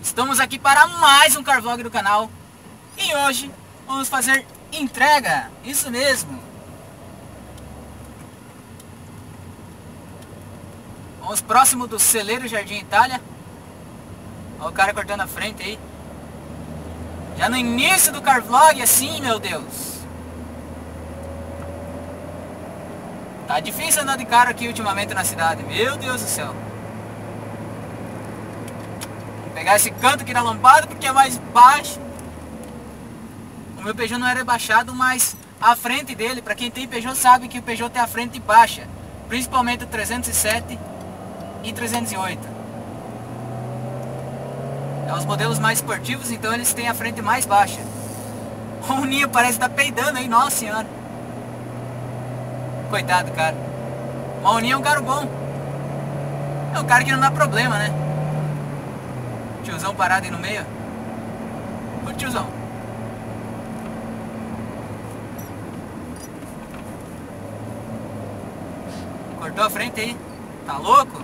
Estamos aqui para mais um Carvlog do canal. E hoje vamos fazer entrega, isso mesmo. Vamos próximo do celeiro Jardim Itália. Olha o cara cortando a frente aí. Já no início do Carvlog assim, meu Deus. Tá difícil andar de carro aqui ultimamente na cidade, meu Deus do céu Pegar esse canto aqui da lombada porque é mais baixo. O meu Peugeot não era baixado, mas a frente dele, para quem tem Peugeot sabe que o Peugeot tem a frente baixa. Principalmente o 307 e 308. É os modelos mais esportivos, então eles têm a frente mais baixa. O Ninho parece estar tá peidando aí, nossa senhora. Coitado, cara. O Ninho é um cara bom. É um cara que não dá problema, né? Tiozão parado aí no meio. Ô tiozão. Cortou a frente aí. Tá louco?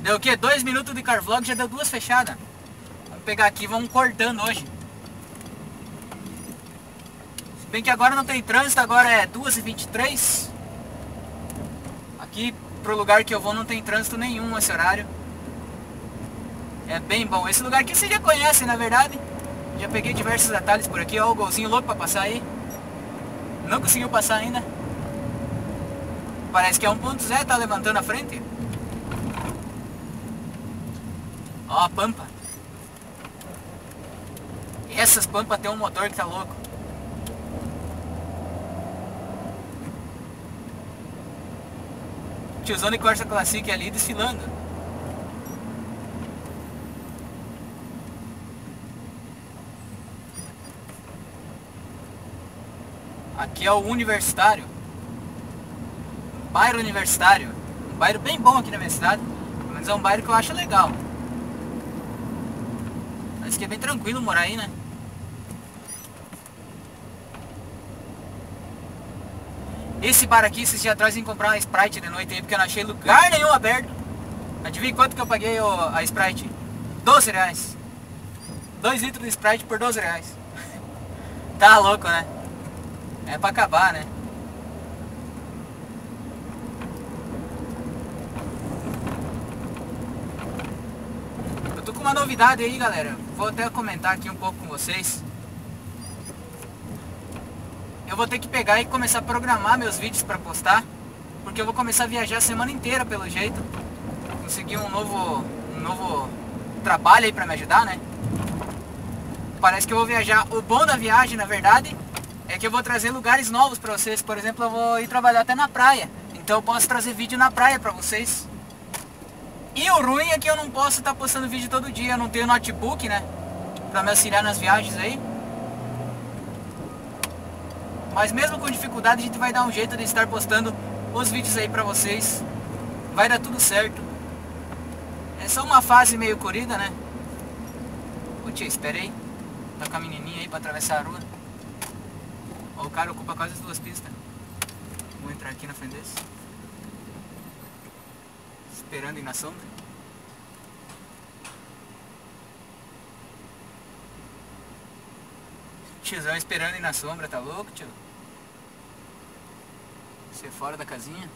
Deu o quê? Dois minutos de carvlog já deu duas fechadas. Vamos pegar aqui vamos cortando hoje. Se bem que agora não tem trânsito, agora é 2h23. Aqui pro lugar que eu vou não tem trânsito nenhum esse horário. É bem bom. Esse lugar aqui você já conhece, na verdade. Já peguei diversos atalhos por aqui. Ó o golzinho louco pra passar aí. Não conseguiu passar ainda. Parece que é 1.0, tá levantando a frente. Ó a pampa. Essas pampas tem um motor que tá louco. Tiozão de Corsa Classic ali desfilando. Aqui é o Universitário. Bairro Universitário. Um bairro bem bom aqui na minha cidade. Mas é um bairro que eu acho legal. Mas que é bem tranquilo morar aí, né? Esse bar aqui, esses dias atrás, em comprar uma Sprite de noite aí, porque eu não achei lugar nenhum aberto. Adivinha quanto que eu paguei a Sprite? 12 reais. 2 litros de Sprite por 12 reais. tá louco, né? É pra acabar, né? Eu tô com uma novidade aí, galera. Vou até comentar aqui um pouco com vocês eu vou ter que pegar e começar a programar meus vídeos para postar, porque eu vou começar a viajar a semana inteira pelo jeito. Consegui um novo, um novo trabalho aí para me ajudar, né? Parece que eu vou viajar. O bom da viagem, na verdade, é que eu vou trazer lugares novos para vocês. Por exemplo, eu vou ir trabalhar até na praia. Então eu posso trazer vídeo na praia para vocês. E o ruim é que eu não posso estar tá postando vídeo todo dia. Eu não tenho notebook, né? Para me auxiliar nas viagens aí. Mas mesmo com dificuldade, a gente vai dar um jeito de estar postando os vídeos aí pra vocês. Vai dar tudo certo. É só uma fase meio corrida, né? Espera aí. Tá com a menininha aí pra atravessar a rua. Ó, o cara ocupa quase as duas pistas. Vou entrar aqui na frente desse. Esperando ir na sombra. Tiozão esperando ir na sombra, tá louco, tio? Ser fora da casinha.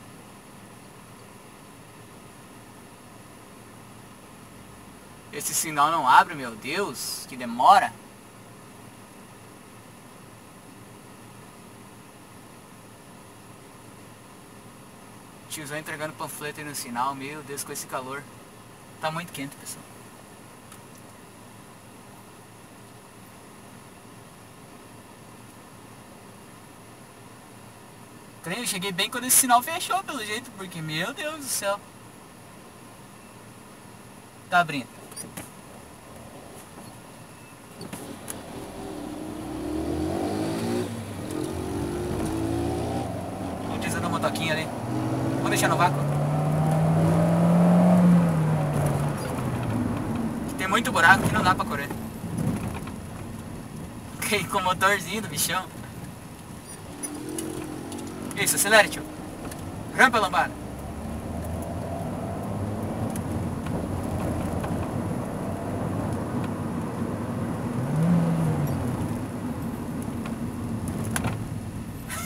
Esse sinal não abre, meu Deus, que demora. Tiozão entregando panfleto aí no sinal, meu Deus, com esse calor. Tá muito quente, pessoal. Creio, cheguei bem quando esse sinal fechou, pelo jeito, porque, meu Deus do céu. Tá abrindo. Utilizando a motoquinha ali. Vou deixar no vácuo. Tem muito buraco que não dá pra correr. Ok, com o motorzinho do bichão. Isso, acelere, tio. Rampa lambada.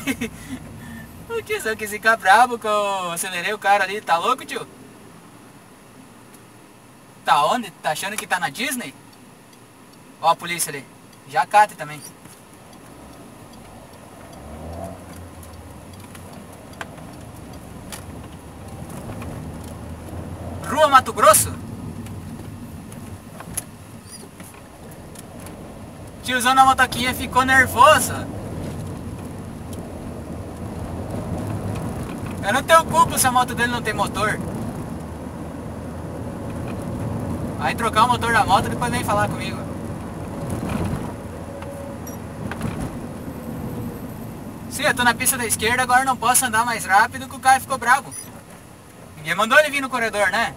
o que você quis ficar brabo que eu acelerei o cara ali? Tá louco, tio? Tá onde? Tá achando que tá na Disney? Ó a polícia ali. Já cata também. Grosso? Tiozão na motoquinha ficou nervoso. Eu não tenho culpa se a moto dele não tem motor. Aí trocar o motor da moto depois vem falar comigo. Sim, eu tô na pista da esquerda, agora não posso andar mais rápido que o cara ficou bravo. Ninguém mandou ele vir no corredor, né?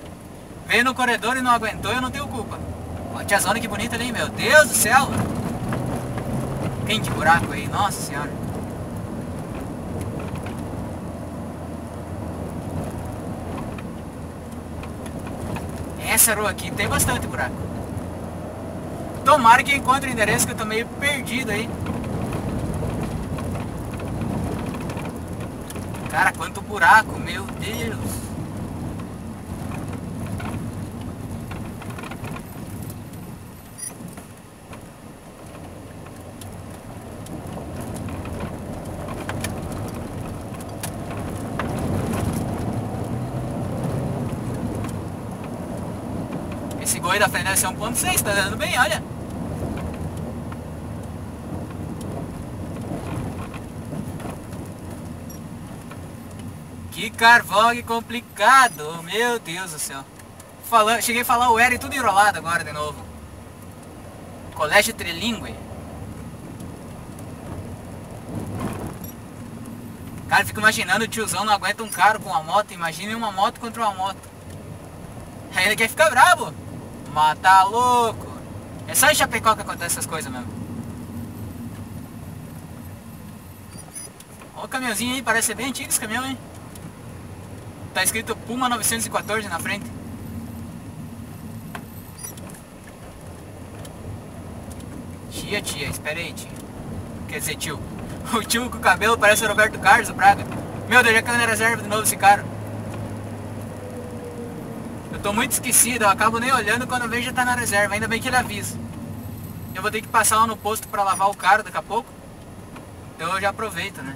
Veio no corredor e não aguentou, eu não tenho culpa. Ó, tiazona que bonita ali, meu Deus do céu! Tem de buraco aí, nossa senhora. Essa rua aqui tem bastante buraco. Tomara que encontre o endereço que eu tô meio perdido aí. Cara, quanto buraco, meu Deus. Goi da frente deve ser 1.6, tá dando bem, olha. Que carvão complicado, meu Deus do céu. Falando, cheguei a falar o R tudo enrolado agora de novo. Colégio Trilingue. Cara, fico imaginando o tiozão não aguenta um carro com uma moto. Imagine uma moto contra uma moto. Aí ele quer ficar bravo. Mas tá louco. É só em Chapecó que acontece essas coisas mesmo. Olha o caminhãozinho aí, parece ser bem antigo esse caminhão, hein? Tá escrito Puma 914 na frente. Tia, tia, espera aí, tia. Quer dizer, tio. O tio com o cabelo parece o Roberto Carlos, o Braga. Meu Deus, já caiu na reserva de novo esse cara. Tô muito esquecido, eu acabo nem olhando quando vejo já tá na reserva, ainda bem que ele avisa. Eu vou ter que passar lá no posto pra lavar o carro daqui a pouco. Então eu já aproveito, né?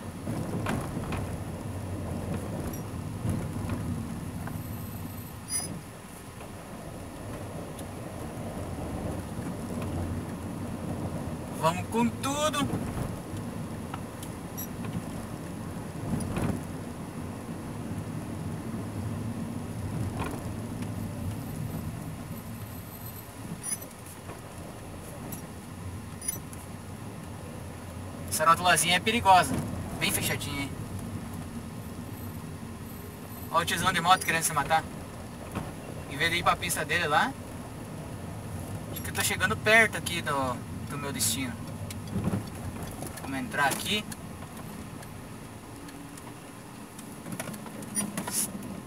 Vamos com tudo. Essa rotulazinha é perigosa. Bem fechadinha, hein? Olha o tiozão de moto querendo se matar. Em vez de ir pra pista dele lá. Acho que eu tô chegando perto aqui do, do meu destino. Vamos entrar aqui.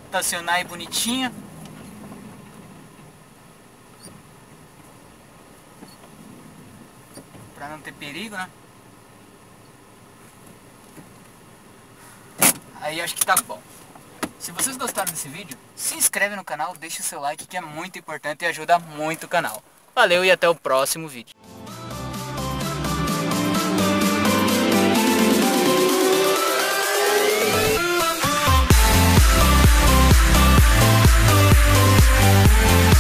Estacionar aí bonitinho. Pra não ter perigo, né? Aí acho que tá bom. Se vocês gostaram desse vídeo, se inscreve no canal, deixa o seu like que é muito importante e ajuda muito o canal. Valeu e até o próximo vídeo. We'll